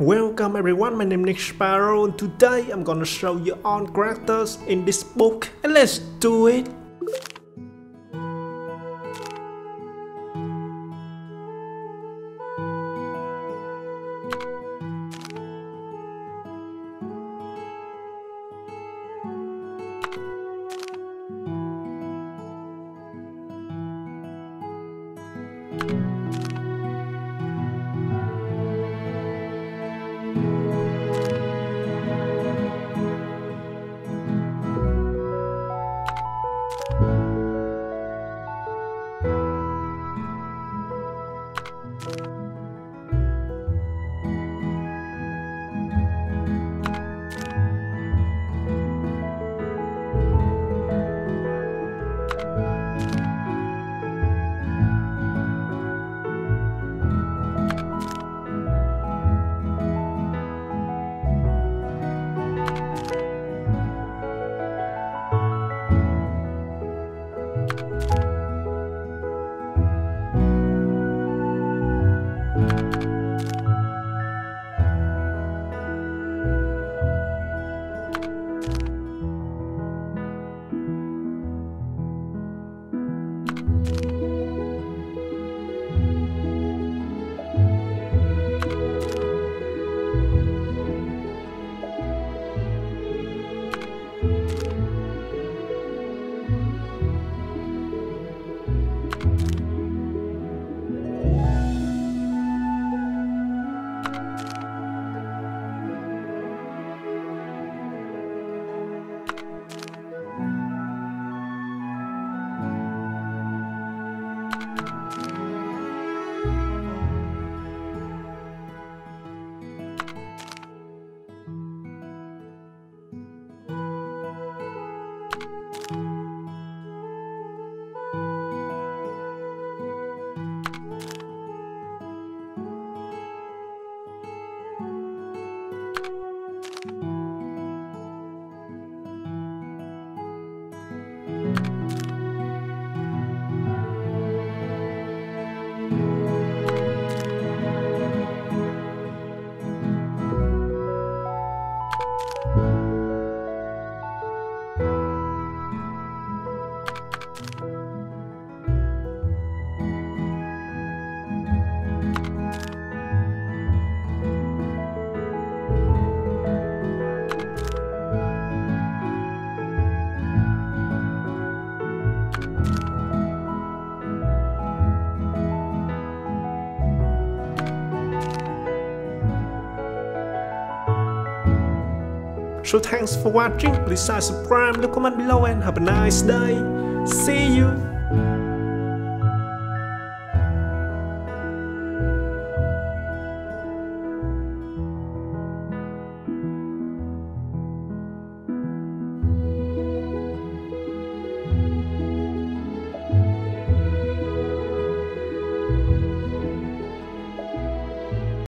Welcome everyone, my name is Nick Sparrow and today I'm gonna show you all characters in this book and let's do it! So thanks for watching, please subscribe, leave comment below and have a nice day. See you!